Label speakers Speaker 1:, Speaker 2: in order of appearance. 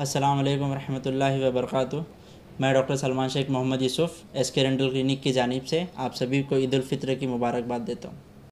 Speaker 1: अस्सलाम वालेकुम रहमतुल्लाहि व बरकातुहू मैं doctor Salman Shaikh Mohammad Yusuf S K dental clinic की जानब से आप सभी को ईद फित्र की मुबारकबाद देता हूँ।